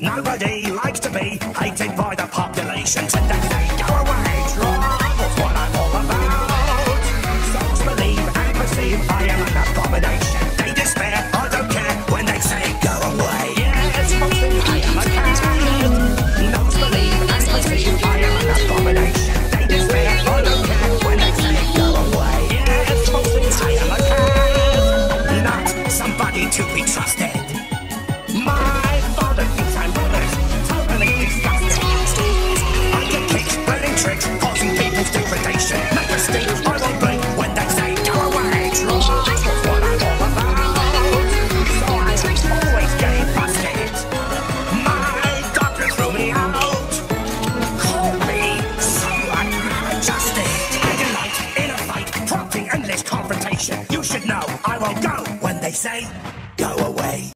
Nobody likes to be hated by the population. Today they go away. Trouble's what I'm all about. Souls believe and perceive I am an abomination. They despair, I don't care when they say go away. Yes, Foxy, I am a cat. Notes believe and perceive I am an abomination. They despair, I don't care when they say go away. Yes, Foxy, I am a cat. Not somebody to be trusted. No, I won't go when they say go away.